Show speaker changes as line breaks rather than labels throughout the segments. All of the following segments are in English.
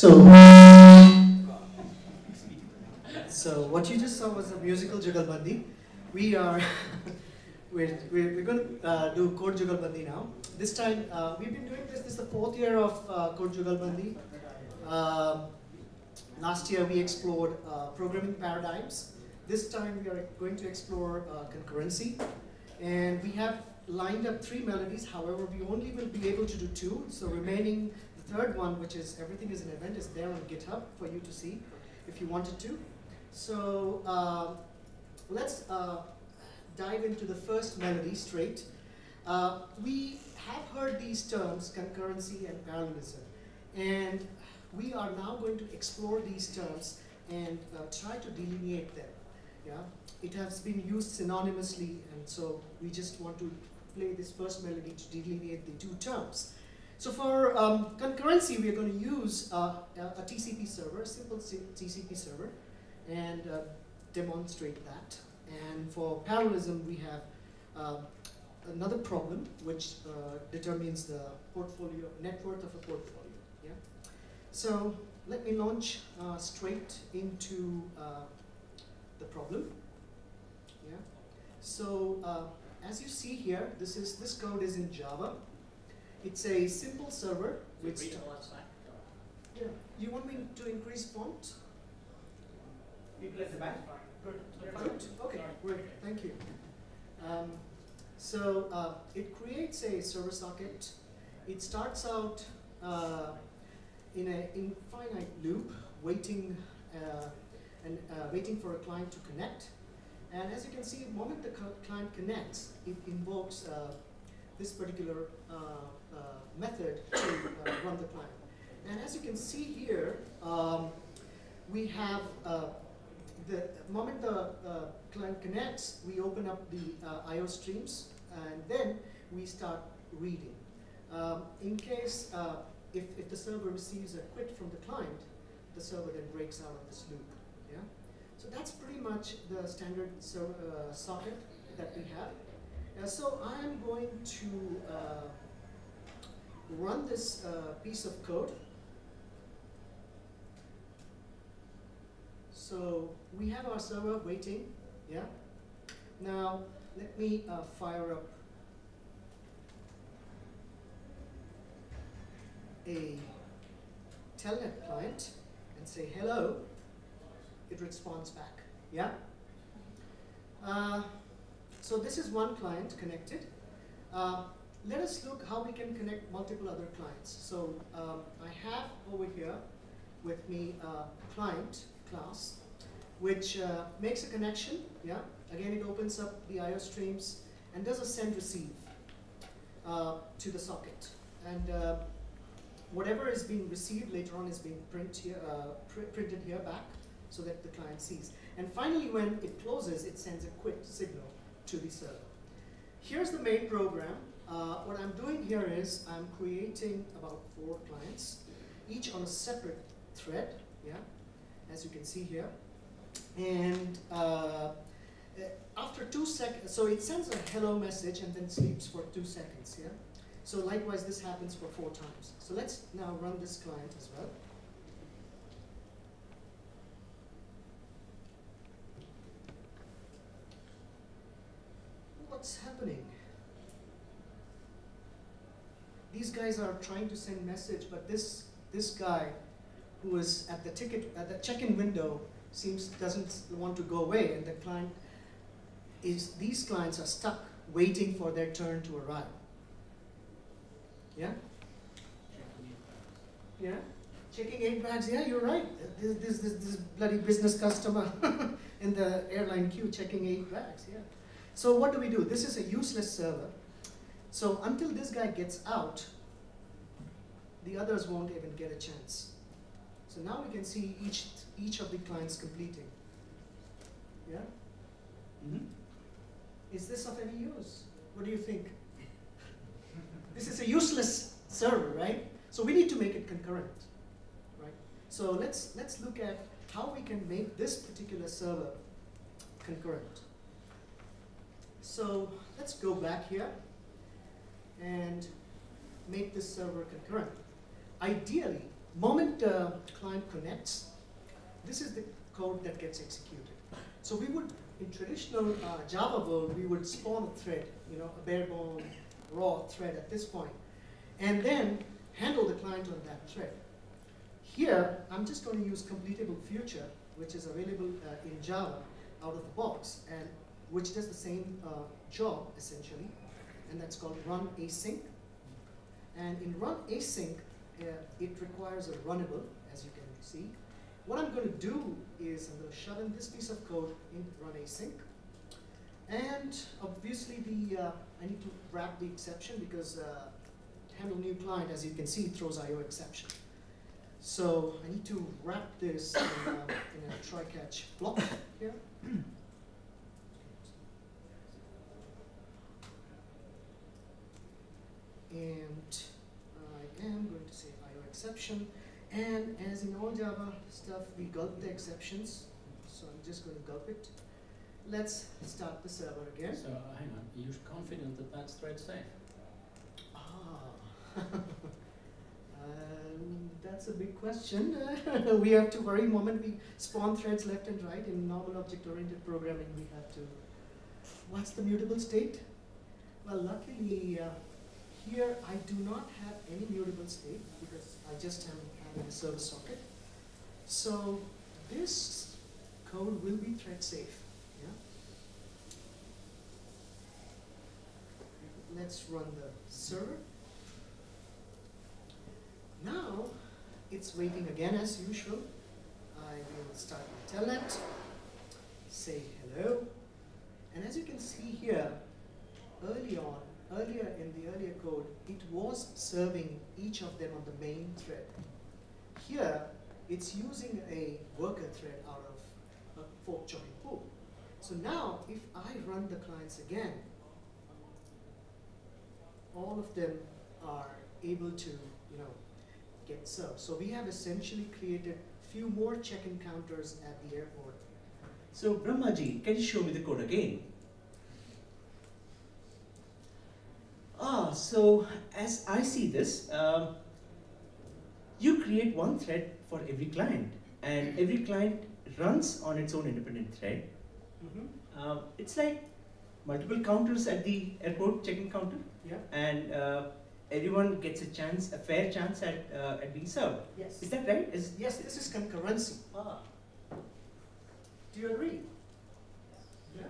So, so what you just saw was a musical Jugalbandi. We are we're, we're, we're going to uh, do Code Jugalbandi now. This time uh, we've been doing this. This is the fourth year of uh, Code Jugalbandi. Um, last year we explored uh, programming paradigms. This time we are going to explore uh, concurrency, and we have lined up three melodies. However, we only will be able to do two. So remaining third one, which is everything is an event, is there on GitHub for you to see if you wanted to. So uh, let's uh, dive into the first melody straight. Uh, we have heard these terms, concurrency and parallelism, and we are now going to explore these terms and uh, try to delineate them. Yeah, it has been used synonymously, and so we just want to play this first melody to delineate the two terms. So for um, concurrency, we are going to use uh, a, TCP server, a simple TCP server, and uh, demonstrate that. And for parallelism, we have uh, another problem which uh, determines the portfolio, net worth of a portfolio. Yeah. So let me launch uh, straight into uh, the problem. Yeah. So as you see here, this is this code is in Java. It's a simple server. Which yeah. You want me to increase font?
Replace the back.
Good. Okay, great. Thank you. Um, so uh, it creates a server socket. It starts out uh, in an infinite loop, waiting uh, and uh, waiting for a client to connect. And as you can see, the moment the client connects, it invokes uh, this particular uh, method to run the client. And as you can see here, um, we have the moment the uh, client connects, we open up the uh, I.O. streams, and then we start reading. Um, in case, uh, if, if the server receives a quit from the client, the server then breaks out of this loop. Yeah? So that's pretty much the standard uh, socket that we have. Uh, so I'm going to uh, run this piece of code So we have our server waiting, yeah? Now, let me uh, fire up a telnet client and say hello, it responds back, yeah? Uh, so this is one client connected. Uh, let us look how we can connect multiple other clients. So um, I have over here with me a client class which uh, makes a connection. Yeah, again, it opens up the I/O streams and does a send receive uh, to the socket, and uh, whatever is being received later on is being print here, uh, pr printed here back so that the client sees. And finally, when it closes, it sends a quit signal to the server. Here's the main program. Uh, what I'm doing here is I'm creating about four clients, each on a separate thread. Yeah, as you can see here. And uh, after two seconds, so it sends a hello message and then sleeps for two seconds, yeah? So likewise, this happens for four times. So let's now run this client as well. What's happening? These guys are trying to send message, but this this guy who is at the ticket at the check-in window seems doesn't want to go away, and the client is these clients are stuck waiting for their turn to arrive. Yeah. Yeah. Checking eight bags. Yeah, you're right. This this this, this bloody business customer in the airline queue checking eight bags. Yeah. So what do we do? This is a useless server. So until this guy gets out, the others won't even get a chance. So now we can see each, each of the clients completing. Yeah? Mm -hmm. Is this of any use? What do you think? this is a useless server, right? So we need to make it concurrent, right? So let's, let's look at how we can make this particular server concurrent. So let's go back here and make this server concurrent. Ideally, moment uh, client connects, this is the code that gets executed. So we would, in traditional uh, Java world, we would spawn a thread, you know, a bare bone raw thread at this point, and then handle the client on that thread. Here, I'm just going to use completable future, which is available uh, in Java out of the box, and which does the same uh, job essentially, and that's called run async. And in run async, uh, it requires a runnable, as you can see. What I'm going to do is I'm going to shove in this piece of code in run async. And obviously the uh, I need to wrap the exception because uh, handle new client, as you can see, throws IO exception. So I need to wrap this in, in a try-catch block here. and I am going to say IO exception. And as in all Java stuff, we gulp the exceptions. So I'm just going to gulp it. Let's start the server again.
So, uh, hang on, you're confident that that's thread safe?
Ah, um, that's a big question. we have to worry moment we spawn threads left and right in normal object-oriented programming. We have to. What's the mutable state? Well, luckily uh, here I do not have any mutable state because I just am having a server socket. So this code will be thread safe. Yeah. Let's run the server. Now it's waiting again as usual. I will start my telnet, say hello, and as you can see here, early on, earlier in the earlier code, it was serving each of them on the main thread. Here, it's using a worker thread out of uh, a fork join pool. So now, if I run the clients again, all of them are able to, you know, get served. So we have essentially created few more check-in counters at the airport.
So Brahmaji, can you show me the code again? Ah, so as I see this, um, you create one thread for every client, and every client runs on its own independent thread.
Mm -hmm.
Um, it's like multiple counters at the airport check-in counter,
Yeah.
and uh, everyone gets a chance, a fair chance at uh, at being served.
Yes.
Is that right? Is
Yes, this is concurrency.
ah.
Do you agree? Yeah.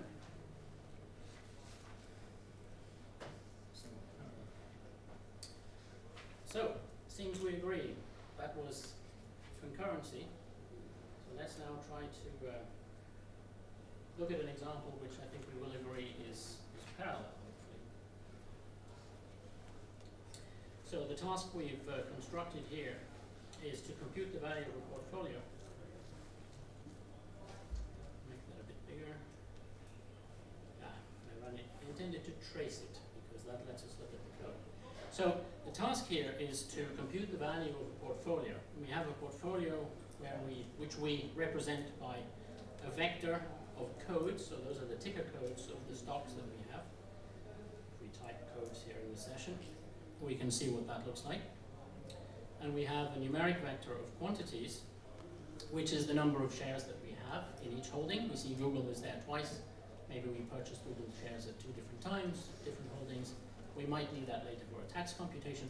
So, seems we agree. That was concurrency. So let's now try to uh, look at an example which I think we will agree is, is parallel, hopefully. So the task we've uh, constructed here is to compute the value of a portfolio. Make that a bit bigger. Ah, I run it, intended to trace it because that lets us look at the code. So the task here is to compute the value of a portfolio. We have a portfolio where we, which we represent by a vector of codes, so those are the ticker codes of the stocks that we have. If we type codes here in the session, we can see what that looks like. And we have a numeric vector of quantities, which is the number of shares that we have in each holding. We see Google is there twice. Maybe we purchased Google shares at two different times, different holdings. We might need that later for a tax computation.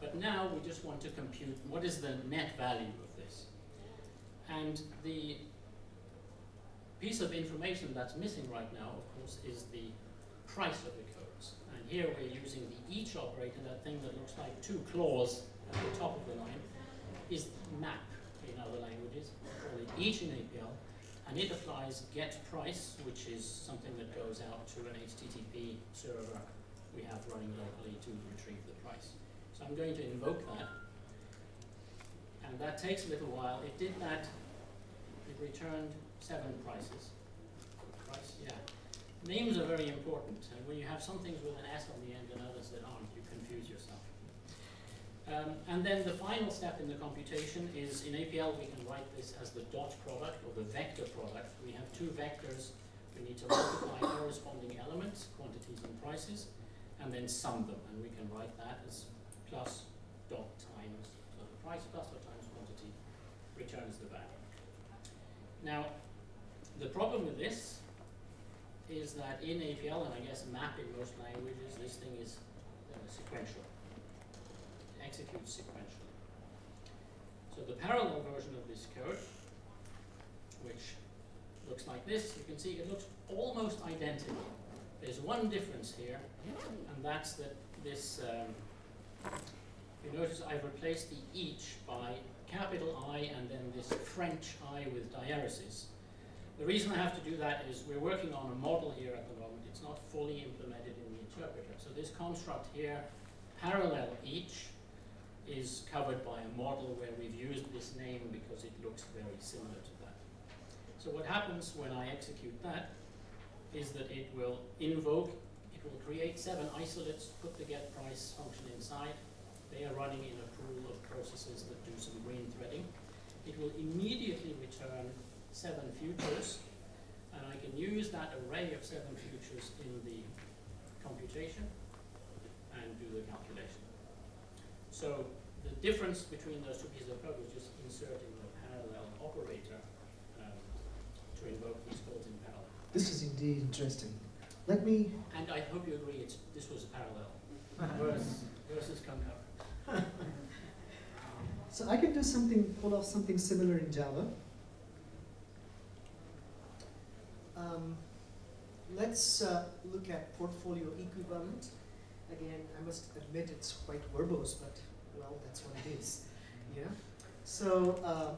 But now we just want to compute what is the net value of this. And the piece of information that's missing right now, of course, is the price of the codes. And here we're using the each operator, that thing that looks like two claws at the top of the line, is map in other languages, or each in APL, and it applies get price, which is something that goes out to an HTTP server we have running locally to retrieve the price. So I'm going to invoke that, and that takes a little while. It did that, it returned seven prices. Price, yeah. Names are very important, and when you have some things with an S on the end and others that aren't, you confuse yourself. Um, and then the final step in the computation is in APL we can write this as the dot product or the vector product. We have two vectors. We need to multiply corresponding elements, quantities and prices, and then sum them. And we can write that as plus dot times, so the price plus or times quantity returns the value. Now, the problem with this is that in APL, and I guess map in most languages, this thing is uh, sequential. It executes sequentially. So the parallel version of this code, which looks like this, you can see it looks almost identical. There's one difference here, and that's that this, um, you notice I've replaced the each by capital I and then this French I with diaresis. The reason I have to do that is we're working on a model here at the moment. It's not fully implemented in the interpreter. So this construct here, parallel each, is covered by a model where we've used this name because it looks very similar to that. So what happens when I execute that is that it will invoke, it will create seven isolates, put the get price function inside. They are running in a pool of processes that do some green threading. It will immediately return seven futures, and I can use that array of seven futures in the computation and do the calculation. So the difference between those two pieces of code was just inserting the parallel operator um, to invoke these codes in parallel.
This is indeed interesting. Let me.
And I hope you agree it's, this was parallel versus, versus concurrent.
So I can do something, pull off something similar in Java. Um, let's uh, look at portfolio equivalent. Again, I must admit it's quite verbose, but well, that's what it is. Yeah. So uh,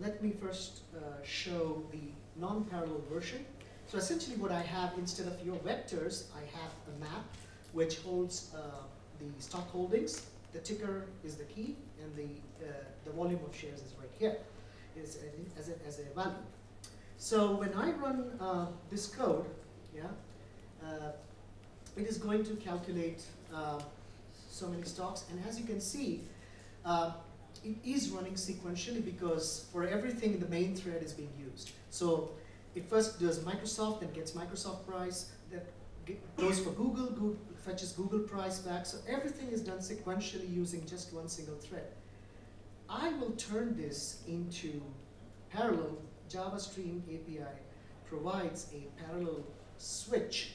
let me first uh, show the non-parallel version. So essentially, what I have instead of your vectors, I have a map which holds uh, the stock holdings. The ticker is the key, and the uh, the volume of shares is right here, is as a as a value. So when I run uh, this code, yeah, uh, it is going to calculate uh, so many stocks. And as you can see, uh, it is running sequentially because for everything the main thread is being used. So it first does Microsoft, then gets Microsoft price, that goes for Google, Google fetches Google price back. So everything is done sequentially using just one single thread. I will turn this into parallel Java Stream API provides a parallel switch,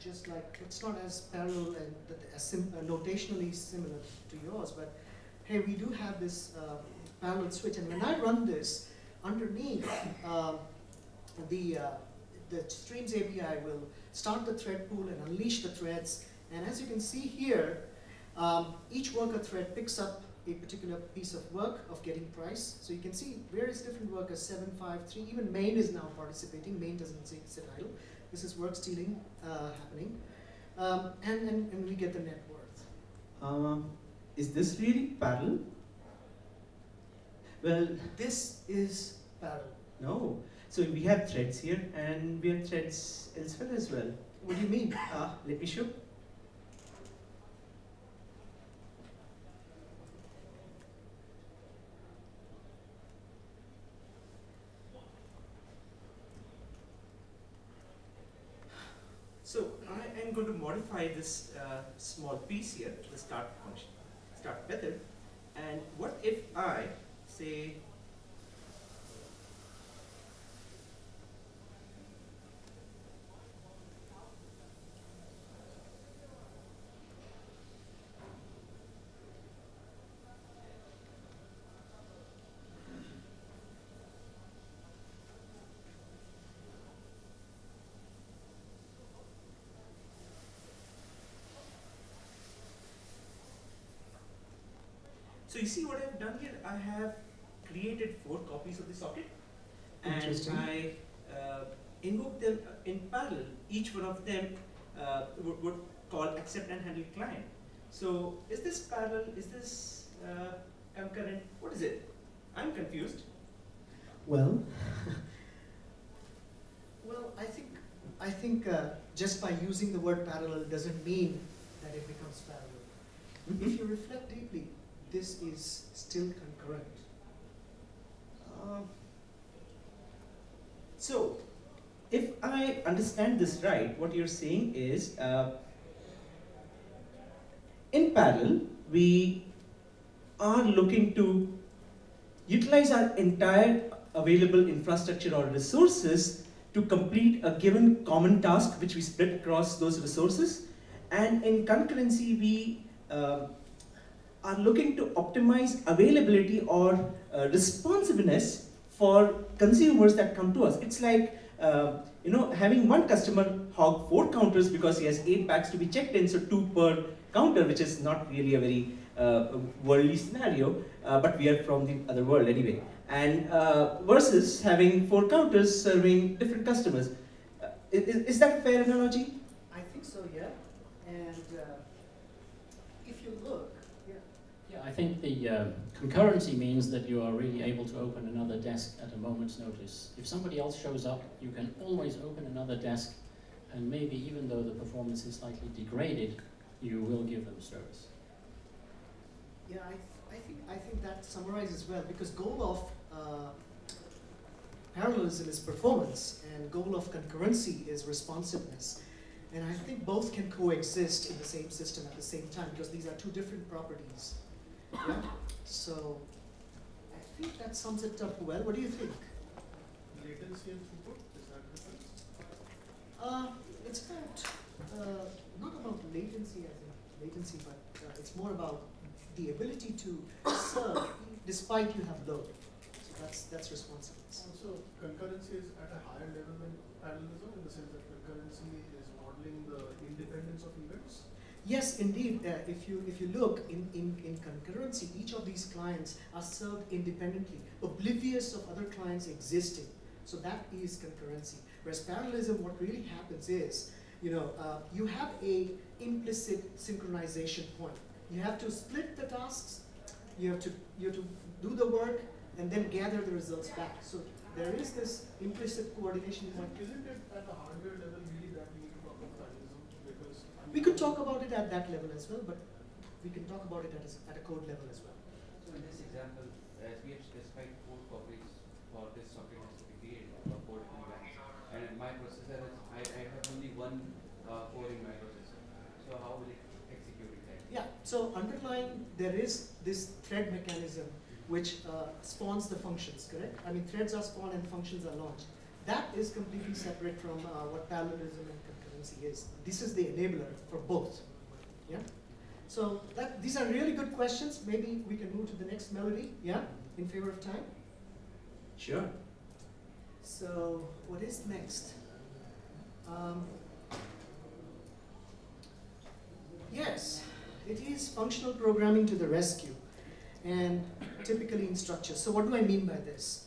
just like it's not as parallel and as sim uh, notationally similar to yours, but hey, we do have this uh, parallel switch, and when I run this underneath, uh, the uh, the Streams API will start the thread pool and unleash the threads, and as you can see here, um, each worker thread picks up a particular piece of work of getting price. So you can see various different workers, 753, even main is now participating. Main doesn't sit idle. This is work stealing uh, happening. Um, and, and, and we get the net worth.
Um, is this really parallel? Well,
this is parallel.
No. So we have threads here and we have threads elsewhere as well.
What do you mean?
Uh, let me show. So I am going to modify this uh, small piece here, the start function, start method. And what if I say So you see what I've done here? I have created four copies of the socket and I uh, invoke them in parallel. Each one of them uh, would, would, call accept and handle client. So is this parallel? Is this uh, concurrent? What is it? I'm confused.
Well, well, I think I think uh, just by using the word parallel doesn't mean that it becomes parallel. Mm -hmm. If you reflect deeply, this is still concurrent.
Uh, so, if I understand this right, what you're saying is, uh, in parallel, we are looking to utilize our entire available infrastructure or resources to complete a given common task which we split across those resources. And in concurrency, we uh, are looking to optimize availability or uh, responsiveness for consumers that come to us. It's like uh, you know having one customer hog four counters because he has eight packs to be checked in, so two per counter, which is not really a very uh, worldly scenario, uh, but we are from the other world anyway. And uh, versus having four counters serving different customers. Uh, is, is that a fair analogy?
I think so, yeah. And uh, if you look, yeah.
Yeah, I think the uh, concurrency means that you are really able to open another desk at a moment's notice. If somebody else shows up, you can always open another desk, and maybe even though the performance is slightly degraded, you will give them service.
Yeah, I, th I think I think that summarizes well because goal of uh, parallelism is performance, and goal of concurrency is responsiveness. And I think both can coexist in the same system at the same time because these are two different properties. Yeah? So I think that sums it up well. What do you think?
Latency and throughput, is that difference?
Uh, it's about uh, not about latency as in latency, but uh, it's more about the ability to serve despite you have load. So that's that's responsiveness.
Also, concurrency is at a higher level than parallelism in the sense that concurrency is modeling the independence of events.
Yes, indeed. Uh, if you if you look in, in, in concurrency, each of these clients are served independently, oblivious of other clients existing. So that is concurrency. Whereas parallelism, what really happens is, you know, uh, you have a implicit synchronization point. You have to split the tasks. You have to you have to do the work and then gather the results back. So there is this implicit coordination point.
Isn't it at a hardware level really that we need to talk about parallelism? Because
We could talk about it at that level as well, but we can talk about it at a, s- at a code level as well.
So in this example, as we have specified four copies for this socket has to be created for four events. And in my processor is, I, I have only one uh, core in my processor. So how will it execute exactly?
Yeah, so underlying there is this thread mechanism which uh, spawns the functions, correct? I mean, threads are spawned and functions are launched. That is completely separate from uh, what parallelism and is. This is the enabler for both. Yeah. So that these are really good questions. Maybe we can move to the next melody. Yeah, in favor of time.
Sure.
So what is next? Um, yes, it is functional programming to the rescue, and typically in structure. So what do I mean by this?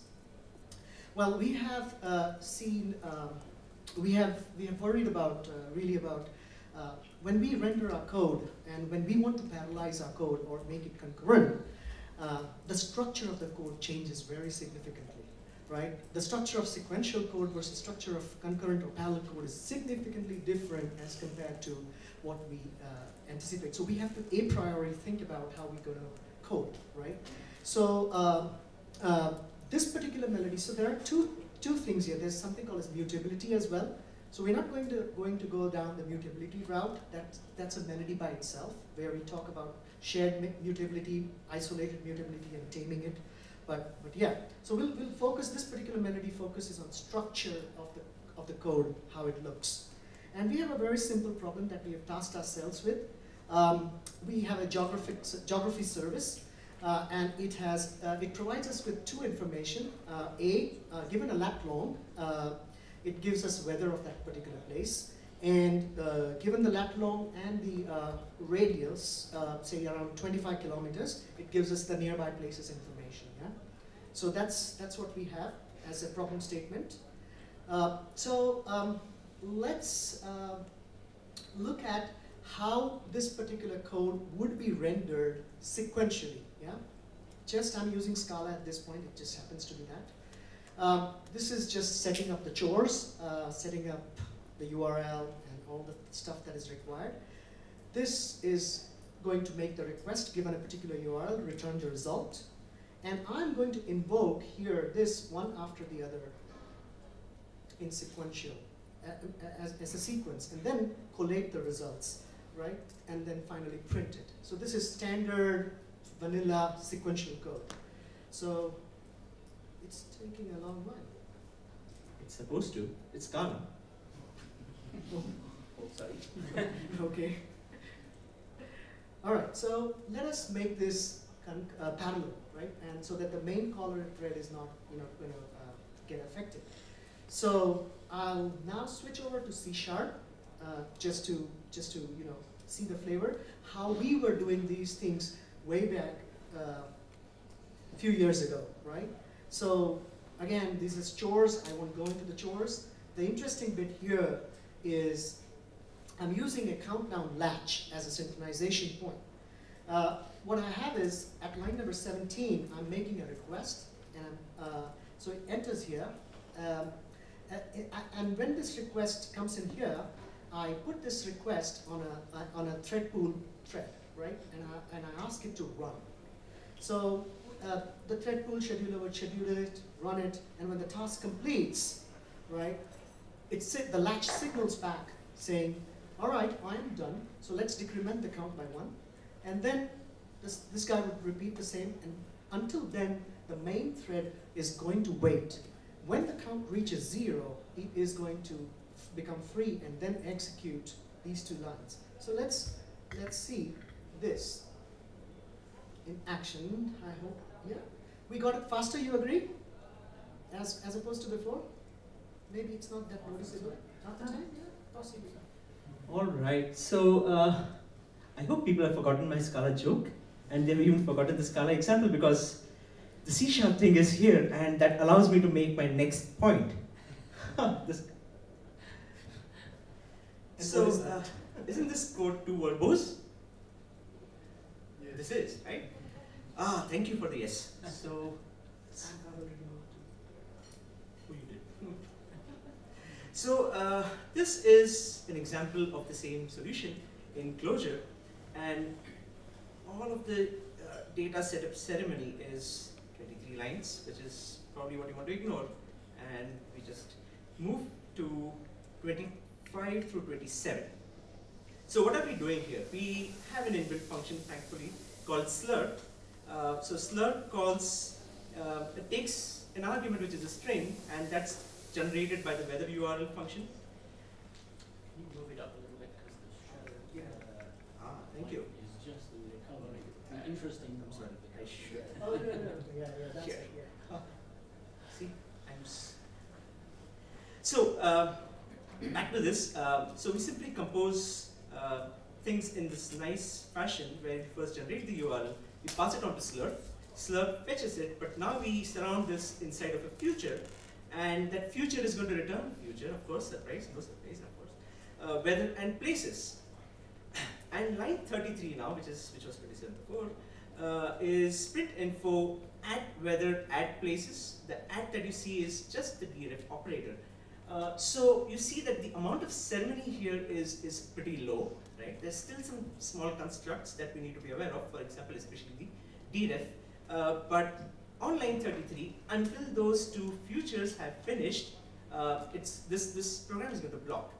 Well, we have uh, seen, um, we have we have worried about uh, really about uh, when we render our code and when we want to parallelize our code or make it concurrent, uh, the structure of the code changes very significantly right? The structure of sequential code versus structure of concurrent or parallel code is significantly different as compared to what we uh, anticipate. So we have to a priori think about how we're going to code, right? So uh, uh, this particular melody, so there are two, two things here. There's something called as mutability as well. So we're not going to, going to go down the mutability route. That, that's a melody by itself, where we talk about shared mutability, isolated mutability, and taming it. But, but yeah, so we'll, we'll focus, this particular melody focuses on structure of the, of the code, how it looks. And we have a very simple problem that we have tasked ourselves with. Um, we have a geographic, geography service, uh, and it has, uh, it provides us with two information. Uh, a, uh, given a lat long, uh, it gives us weather of that particular place. And uh, given the lat long and the radius, say around 25 kilometers, it gives us the nearby places information. Yeah? So that's, that's what we have as a problem statement. So um, let's look at how this particular code would be rendered sequentially. Just I'm using Scala at this point, it just happens to be that. Um, this is just setting up the chores, uh, setting up the URL and all the stuff that is required. This is going to make the request given a particular URL, return the result. And I'm going to invoke here this one after the other in sequential, as, as a sequence, and then collate the results, right? And then finally print it. So this is standard vanilla sequential code. So It's taking a long while.
It's supposed to. It's Scala. oh, sorry.
okay. All right, so let us make this con- uh, parallel, right? And so that the main caller thread is not, you know, going to uh, get affected. So I'll now switch over to C sharp, uh, just to just to you know see the flavor. How we were doing these things way back uh, a few years ago, right? So again, this is chores. I won't go into the chores. The interesting bit here is I'm using a countdown latch as a synchronization point. Uh, what I have is at line number 17, I'm making a request, and uh, so it enters here. Um, and when this request comes in here, I put this request on a- on a thread pool thread, right? And I, and I ask it to run. So uh, the thread pool scheduler would schedule it, run it, and when the task completes, right, it the latch signals back saying, all right, I am done, so let's decrement the count by one. And then this, this guy would repeat the same, and until then, the main thread is going to wait. When the count reaches zero, it is going to become free and then execute these two lines. So let's, let's see this in action, I hope, yeah. We got it faster, you agree? As, as opposed to before? Maybe it's not that noticeable. Half the time, yeah, possibly.
All right. So uh, I hope people have forgotten my Scala joke, and they've even forgotten the Scala example because the C sharp thing is here, and that allows me to make my next point. this. So, uh, isn't this code too verbose? This is right. Ah, thank you for the yes. So. So uh, this is an example of the same solution in Clojure, and all of the uh, data setup ceremony is 23 lines, which is probably what you want to ignore, and we just move to 25 through 27. So what are we doing here? We have an inbuilt function, thankfully, called slurp. Uh, so slurp calls, uh, it takes an argument which is a string, and that's generated by the weather URL function.
Can you move it up a little bit because the shadow
Yeah.
uh,
Ah, thank you.
is just the covering the
Uh,
interesting
I'm sorry, I should.
Oh, no, no, yeah, yeah, that's
Here.
it, yeah.
See, I'm. So uh, back to this. Um, so we simply compose uh, things in this nice fashion where we first generate the URL, we pass it on to Slurp. Slurp fetches it, but now we surround this inside of a future, and that future is going to return future, of course, surprise, no surprise, of course, uh, weather and places. And line 33 now, which is which was 27 before, uh, is print info at weather at places. The at that you see is just the deref operator. Uh, so you see that the amount of ceremony here is, is pretty low, right? There's still some small constructs that we need to be aware of, for example, especially the deref. Uh, but on line 33, until those two futures have finished, uh, it's this, this program is going to block.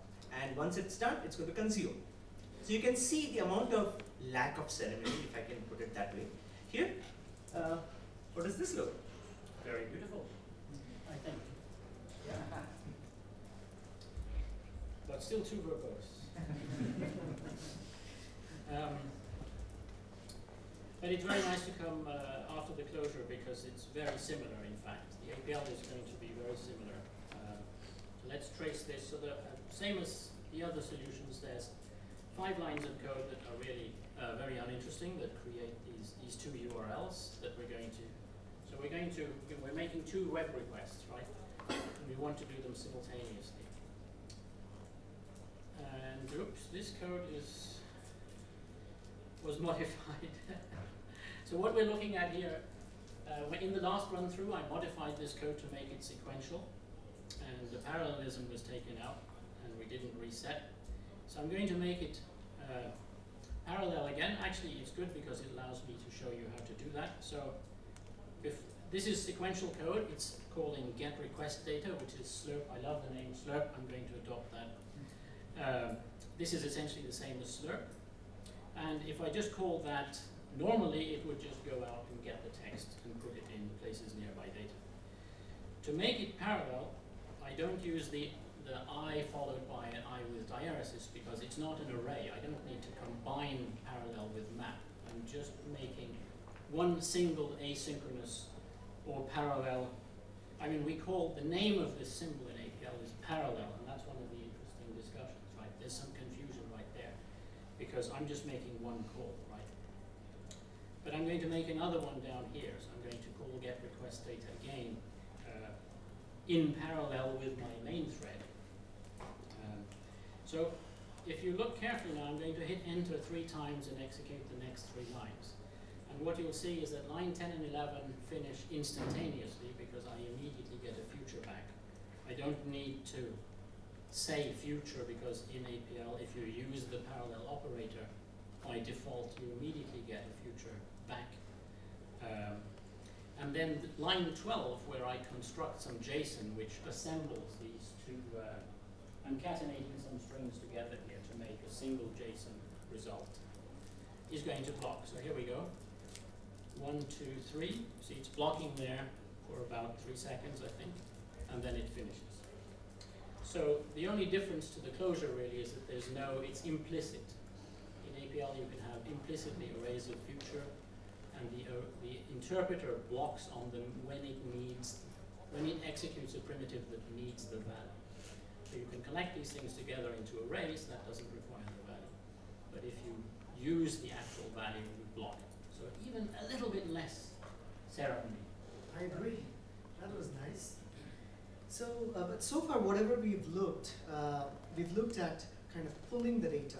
And once it's done, it's going to consume. So you can see the amount of lack of ceremony, if I can put it that way. Here, uh, what does this look?
Very beautiful, I think. But still too verbose. um, but it's very nice to come uh, after the Clojure because it's very similar, in fact. The APL is going to be very similar. So let's trace this. So the uh, same as the other solutions, there's five lines of code that are really uh, very uninteresting that create these, these two URLs that we're going to. So we're going to, we're making two web requests, right? And we want to do them simultaneously. And oops, this code is was modified. so what we're looking at here, uh, in the last run through, I modified this code to make it sequential, and the parallelism was taken out, and we didn't reset. So I'm going to make it uh, parallel again. Actually, it's good because it allows me to show you how to do that. So if this is sequential code, it's calling get request data, which is slurp. I love the name slurp. I'm going to adopt that. Um, this is essentially the same as slurp. And if I just call that normally, it would just go out and get the text and put it in the places nearby data. To make it parallel, I don't use the, the i followed by an i with diaresis because it's not an array. I don't need to combine parallel with map. I'm just making one single asynchronous or parallel. I mean, we call the name of this symbol in APL is parallel, and that's one of the interesting discussions, right? There's some confusion right there because I'm just making one call, right? But I'm going to make another one down here, so I'm going to call get request data again uh, in parallel with my main thread. Um, so if you look carefully now, I'm going to hit enter three times and execute the next three lines. And what you'll see is that line 10 and 11 finish instantaneously because I immediately get a future back. I don't need to say future because in APL, if you use the parallel operator, by default, you immediately get a future back. Um, and then line 12, where I construct some JSON which assembles these two, uh, I'm concatenating some strings together here to make a single JSON result, is going to block. So here we go. One, two, three. See, it's blocking there for about three seconds, I think, and then it finishes. So the only difference to the Clojure really is that there's no, it's implicit. In APL you can have implicitly arrays of future and the, uh, the interpreter blocks on them when it needs, when it executes a primitive that needs the value. So you can connect these things together into arrays, that doesn't require the value. But if you use the actual value, you block it. So even a little bit less ceremony.
I agree. That was nice. So, uh, but so far, whatever we've looked, uh, we've looked at kind of pulling the data,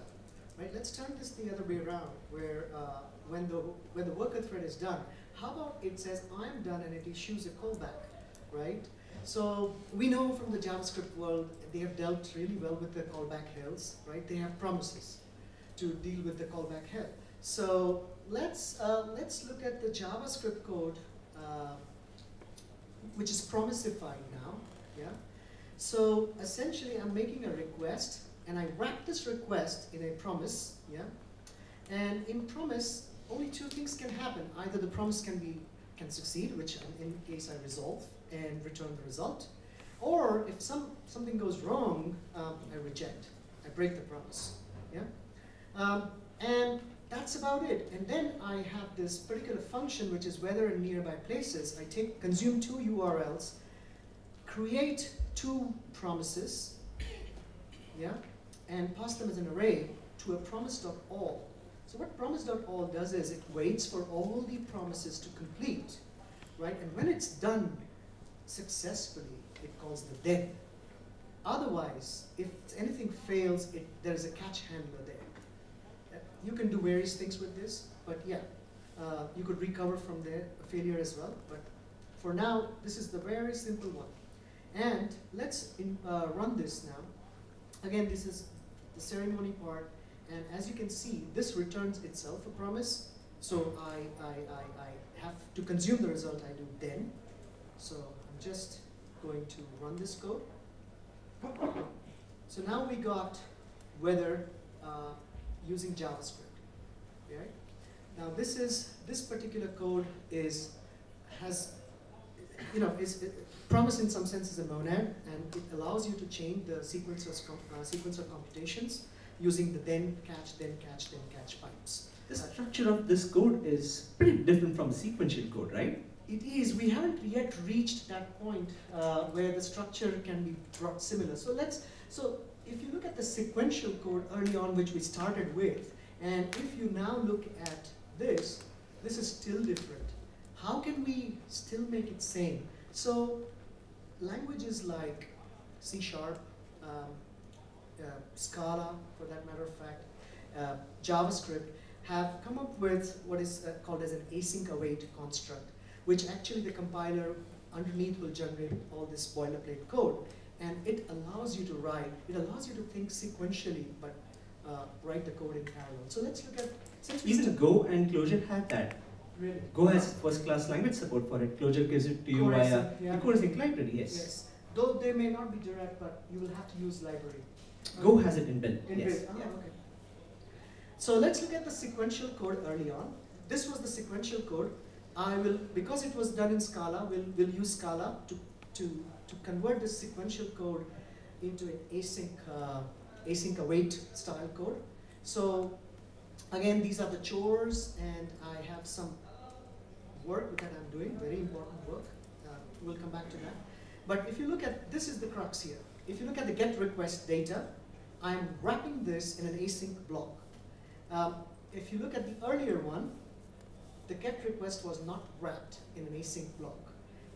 right? Let's turn this the other way around, where uh, when the when the worker thread is done, how about it says I'm done and it issues a callback, right? So we know from the JavaScript world they have dealt really well with the callback hills, right? They have promises to deal with the callback hill. So let's uh, let's look at the JavaScript code, uh, which is promisified. Yeah. So essentially, I'm making a request, and I wrap this request in a promise. Yeah. And in promise, only two things can happen. Either the promise can be can succeed, which in case I resolve and return the result, or if some something goes wrong, um, I reject. I break the promise. Yeah. Um, and that's about it. And then I have this particular function, which is weather in nearby places, I take consume two URLs, create two promises, yeah, and pass them as an array to a promise.all. So what promise.all does is it waits for all the promises to complete, right? And when it's done successfully, it calls the then. Otherwise, if anything fails, it, there's a catch handler there. You can do various things with this, but yeah, uh, you could recover from there a failure as well. But for now, this is the very simple one. And let's in, uh, run this now. Again, this is the ceremony part. And as you can see, this returns itself a promise. So I, I, I, I have to consume the result I do then. So I'm just going to run this code. So now we got weather uh, using JavaScript. Right? Now this is this particular code is has you know is it, promise in some sense is a monad and it allows you to change the sequence of uh, sequence of computations using the then catch then catch then catch pipes.
The structure of this code is pretty different from sequential code, right?
It is. We haven't yet reached that point uh, where the structure can be brought similar. So let's. So if you look at the sequential code early on, which we started with, and if you now look at this, this is still different. How can we still make it same? So languages like C Sharp, um, uh, Scala, for that matter of fact, uh, JavaScript have come up with what is uh, called as an async await construct, which actually the compiler underneath will generate all this boilerplate code. And it allows you to write, it allows you to think sequentially, but uh, write the code in parallel. So let's look at,
Even Go and Clojure have that.
Really,
Go has first-class language support for it. Clojure gives it to you
Core
via
yeah.
the core async library. Yes.
yes. Though they may not be direct, but you will have to use library.
Go has it inbuilt.
In
yes.
bit. Ah, okay. So let's look at the sequential code early on. This was the sequential code. I will, because it was done in Scala, we'll, we'll use Scala to to, to convert this sequential code into an async, uh, async await style code. So again, these are the chores and I have some work that I'm doing, very important work. Uh, we'll come back to that. But if you look at, this is the crux here. If you look at the get request data, I'm wrapping this in an async block. Um, if you look at the earlier one, the get request was not wrapped in an async block.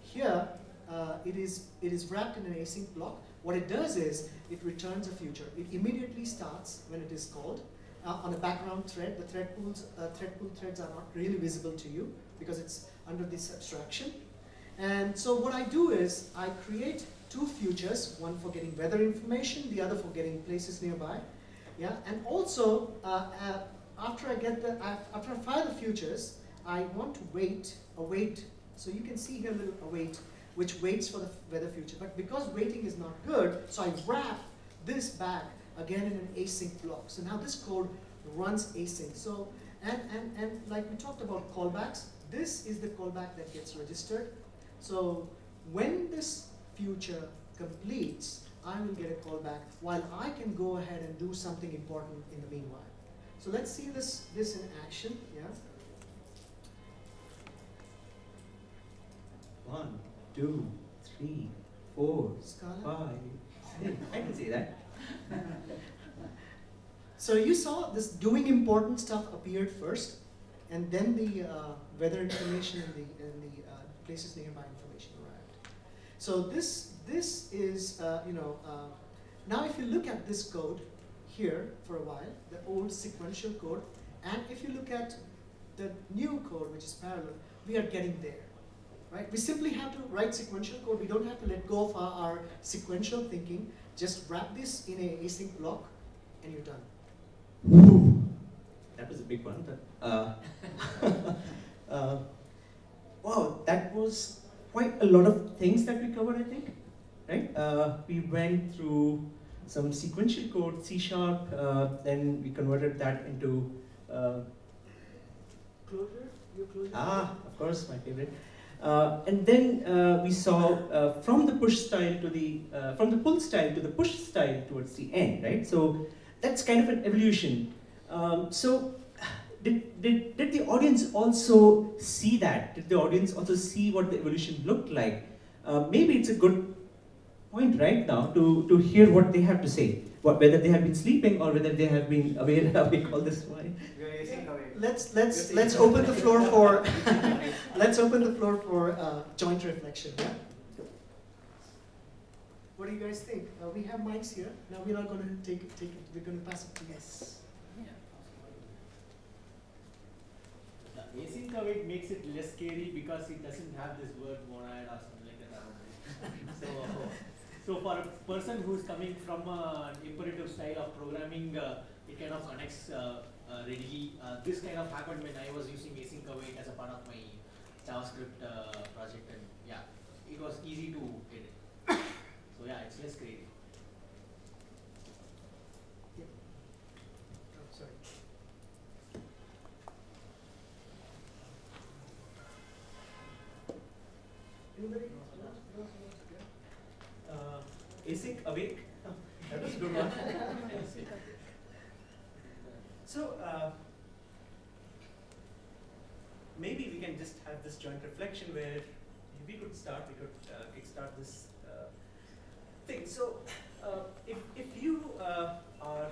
Here, uh, it, is, it is wrapped in an async block. What it does is, it returns a future. It immediately starts when it is called. Uh, on a background thread, the thread pools, uh, thread pool threads are not really visible to you because it's under this abstraction. And so what I do is, I create two futures, one for getting weather information, the other for getting places nearby. Yeah, and also, uh, uh, after I get the, after I fire the futures, I want to wait, await, so you can see here a little await, which waits for the weather future. But because waiting is not good, so I wrap this back again in an async block. So now this code runs async. So, and, and, and like we talked about callbacks, this is the callback that gets registered. So when this future completes, I will get a callback while I can go ahead and do something important in the meanwhile. So let's see this, this in action, yeah?
One, two, three, four,
Scala?
five. I can see that.
So you saw this doing important stuff appeared first, and then the uh, weather information and the, and the uh, places nearby information arrived. So this, this is, uh, you know, uh, now if you look at this code here for a while, the old sequential code, and if you look at the new code, which is parallel, we are getting there. Right? We simply have to write sequential code. We don't have to let go of our, our sequential thinking. Just wrap this in a async block, and you're done.
Woo. That was a big one, but uh, uh, wow, that was quite a lot of things that we covered, I think. Right? Uh, we went through some sequential code, C sharp, uh, then we converted that into uh,
Clojure? Clojure?
ah, of course, my favorite. Uh, and then uh, we saw uh, from the push style to the uh, from the pull style to the push style towards the end, right? So that's kind of an evolution. Um, so did, did, did the audience also see that? Did the audience also see what the evolution looked like? Uh, maybe it's a good point right now to, to hear what they have to say. What, whether they have been sleeping or whether they have been aware, we call this why.
Let's let's let's open the floor for let's open the floor for uh, joint reflection. Yeah. What do you guys think? Uh, we have mics here. Now we're not going to take it. Take it. We're going to pass it to you.
Yes.
The async await makes it less scary because it doesn't have this word monad or something like that so, so for a person who's coming from an imperative style of programming, uh, it kind of connects uh, uh, readily. Uh, this kind of happened when I was using async await as a part of my JavaScript uh, project, and yeah, it was easy to get it. So yeah, it's less scary.
Oh, sorry. Anybody?
Uh, async awake. that was a good one. so uh, maybe we can just have this joint reflection where we could start. We could uh, kickstart this uh, thing. So uh, if if you uh, are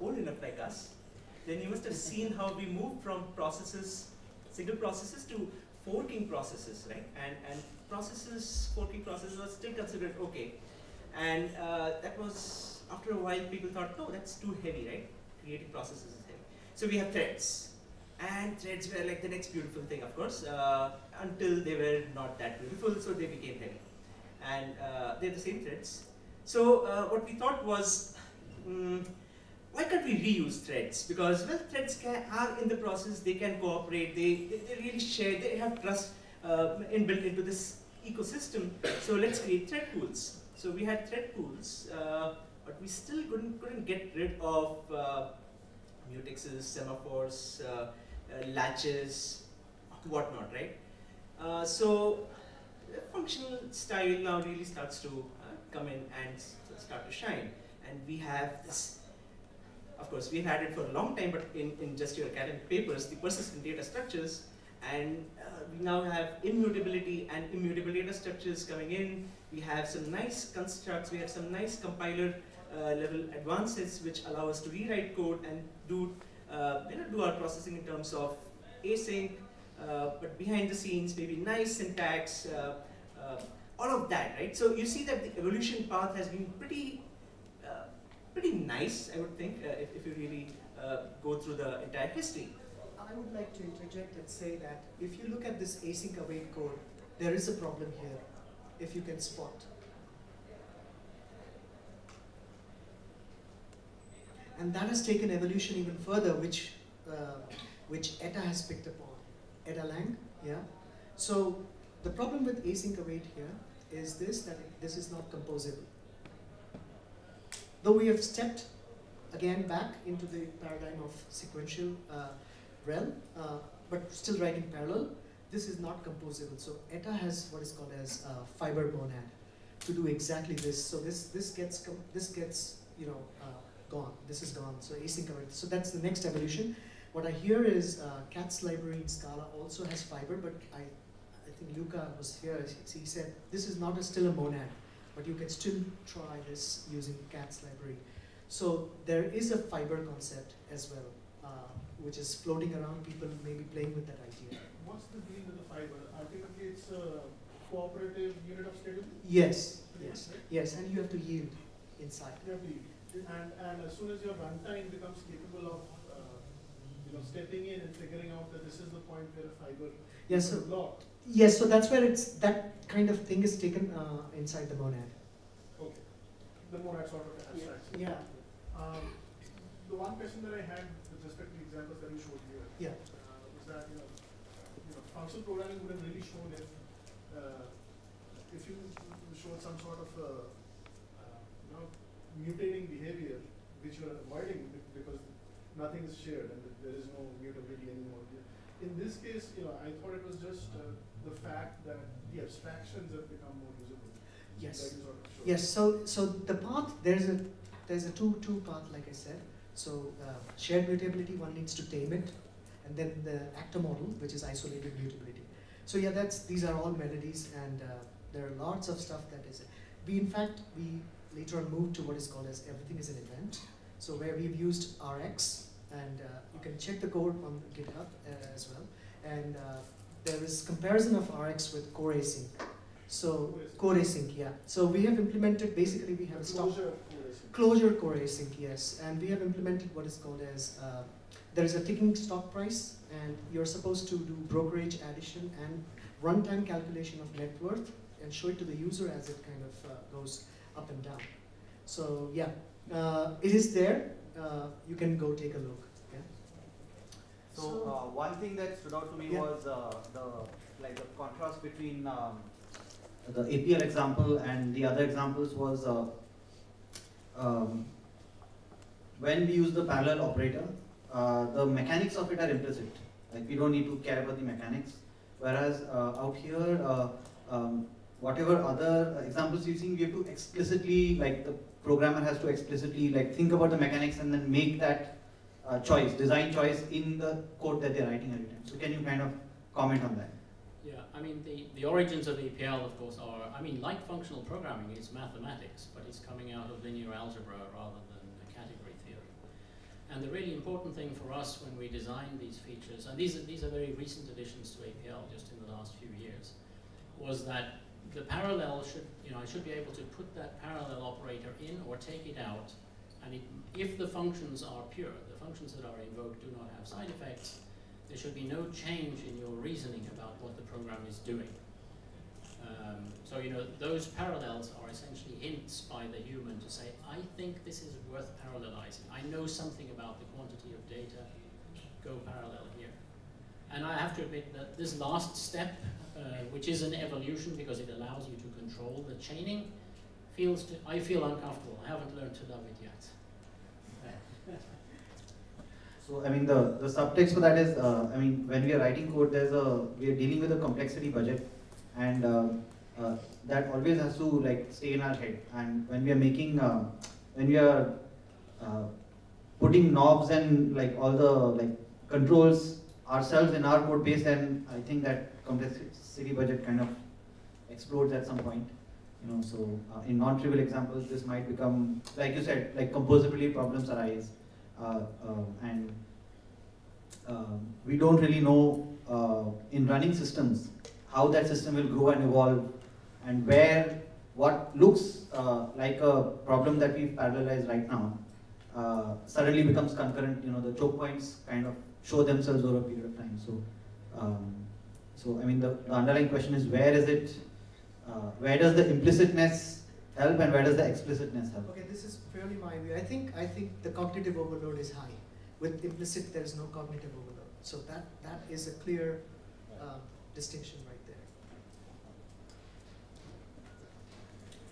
old enough like us, then you must have seen how we moved from processes, single processes to forking processes, right? And and processes, forking processes was still considered okay. And uh, that was after a while people thought, no, that's too heavy, right? Creating processes is heavy. So we have threads. And threads were like the next beautiful thing, of course, uh, until they were not that beautiful, so they became heavy. And uh, they're the same threads. So uh, what we thought was, mm, why can't we reuse threads? Because well, threads can, are in the process, they can cooperate, they, they, they really share, they have trust uh, inbuilt into this ecosystem. So let's create thread pools. So we had thread pools, uh, but we still couldn't, couldn't get rid of uh, mutexes, semaphores, latches, whatnot, right? Uh, so functional style now really starts to uh, come in and start to shine. And we have this, of course, we've had it for a long time, but in, in just your academic papers, the persistent data structures, and uh, we now have immutability and immutable data structures coming in. We have some nice constructs, we have some nice compiler uh, level advances which allow us to rewrite code and do, uh, you know, do our processing in terms of async, uh, but behind the scenes, maybe nice syntax, uh, uh, all of that, right? So you see that the evolution path has been pretty, uh, pretty nice, I would think, uh, if, if you really uh, go through the entire history.
I would like to interject and say that if you look at this async await code, there is a problem here, if you can spot. And that has taken evolution even further, which, uh, which Eta has picked up on. Eta lang, yeah? So the problem with async await here is this, that this is not composable. Though we have stepped again back into the paradigm of sequential uh, realm, uh, but still writing parallel, this is not composable. So Eta has what is called as uh, fiber monad to do exactly this. So this this gets this gets you know uh, gone. This is gone. So async await. So that's the next evolution. What I hear is uh, Cats library in Scala also has fiber, but I I think Luca was here. He said this is not a, still a monad, but you can still try this using Cats library. So there is a fiber concept as well, uh, which is floating around. People may be playing with that idea.
What's the deal with the fiber? Ultimately, it's a cooperative unit of stability?
Yes, yes, yes, and you have to yield inside.
You have to use. And, and as soon as your runtime becomes capable of, uh, you know, stepping in and figuring out that this is the point where a fiber
Yes,
is
so
blocked.
yes, so that's where it's that kind of thing is taken uh, inside the monad.
Okay. The monad sort of abstraction.
Yeah.
Um, the one question that I had with respect to the examples that you showed here.
Yeah.
Uh, was that, you know, you know, functional programming would have really shown if, uh, if you showed some sort of, uh, uh, you know, mutating behavior which you are avoiding because nothing is shared and there is no mutability anymore. In this case, you know, I thought it was just uh, the fact that the abstractions have become more usable.
Yes.
That sort of.
Yes. So so the path there's a there's a two two path like I said. So uh, shared mutability one needs to tame it, and then the actor model which is isolated mutability. So yeah, that's these are all melodies, and uh, there are lots of stuff that is. We in fact we later on moved to what is called as everything is an event. So where we've used Rx, and uh, you can check the code on GitHub uh, as well. And uh, there is comparison of Rx with core async. So core async, yeah. So we have implemented basically we have a stop
closure of correlation.
Clojure core async, yes, and we have implemented what is called as uh, there is a ticking stock price, and you're supposed to do brokerage addition and runtime calculation of net worth and show it to the user as it kind of uh, goes up and down. So yeah, uh, it is there. Uh, you can go take a look. Yeah.
So uh, one thing that stood out to me
Yeah.
was uh, the like the contrast between um, the APL example and the other examples was uh, um, when we use the parallel operator, uh, the mechanics of it are implicit. Like we don't need to care about the mechanics. Whereas uh, out here, uh, um, whatever other examples you've seen, we have to explicitly like the programmer has to explicitly like think about the mechanics and then make that uh, choice, design choice in the code that they're writing every time. So can you kind of comment on that?
Yeah, I mean, the, the origins of APL, of course, are, I mean, like functional programming, it's mathematics, but it's coming out of linear algebra rather than a category theory. And the really important thing for us when we designed these features, and these are, these are very recent additions to APL, just in the last few years, was that the parallel should, you know, I should be able to put that parallel operator in or take it out, and it, if the functions are pure, the functions that are invoked do not have side effects, there should be no change in your reasoning about what the program is doing. Um, so, you know, those parallels are essentially hints by the human to say, I think this is worth parallelizing. I know something about the quantity of data, go parallel here. And I have to admit that this last step, which is an evolution because it allows you to control the chaining, feels to, I feel uncomfortable. I haven't learned to love it yet.
So I mean the, the subtext for that is uh, I mean when we are writing code there's a we are dealing with a complexity budget and uh, uh, that always has to like stay in our head. And when we are making, uh, when we are uh, putting knobs and like all the like controls ourselves in our code base, then I think that complexity budget kind of explodes at some point. You know, so uh, in non-trivial examples, this might become, like you said, like composability problems arise, uh, uh, and um, we don't really know uh, in running systems how that system will grow and evolve, and where what looks uh, like a problem that we've parallelized right now uh, suddenly becomes concurrent. You know, the choke points kind of show themselves over a period of time. So, um, so I mean, the, the underlying question is where is it? Uh, where does the implicitness help, and where does the explicitness help?
Okay, this is purely my view. I think I think the cognitive overload is high. With implicit, there is no cognitive overload. So that that is a clear uh, distinction right there.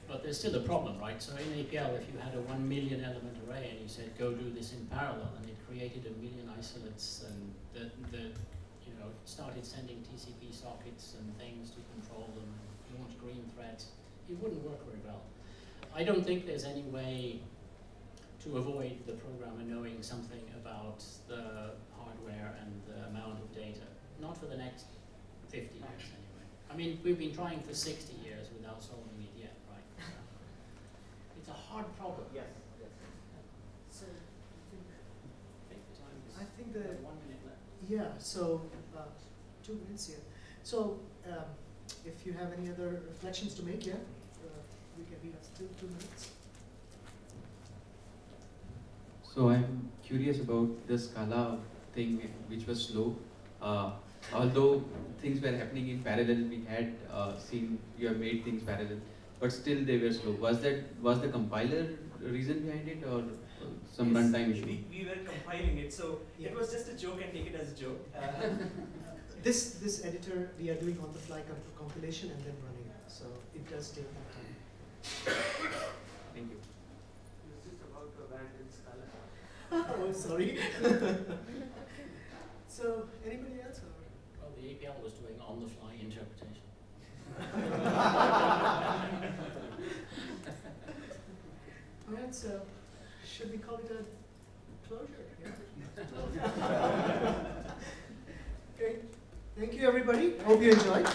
But there's still a problem, right? So in APL, if you had a one million element array and you said go do this in parallel, and it created a million isolates, and the, the you know started sending TCP sockets and things to control them, and launch green threads, it wouldn't work very well. I don't think there's any way to avoid the programmer knowing something about the hardware and the amount of data. Not for the next 50 years anyway. I mean, we've been trying for 60 years without solving it yet, right? it's a hard problem.
Yes, yes.
So I think,
I think the time is
I think the
one minute left.
yeah. So uh, two minutes here. So um, if you have any other reflections to make, yeah, uh, we can. We have still two minutes.
So I'm curious about the Scala thing which was slow. Uh, although things were happening in parallel, we had uh, seen you have made things parallel, but still they were slow. Was that was the compiler reason behind it or some
Yes,
runtime issue?
We, we were compiling it, so
Yeah.
it was just a joke and take it as a joke. Uh,
This this editor we are doing on the fly comp- compilation and then running it. So it does take that time.
Thank you.
It's just about to abandon Scala.
oh, sorry. so anybody else? Or?
Well, the APL was doing on-the-fly interpretation.
All right. So should we call it a closure? Yeah. okay. Thank you, everybody. Hope you enjoyed.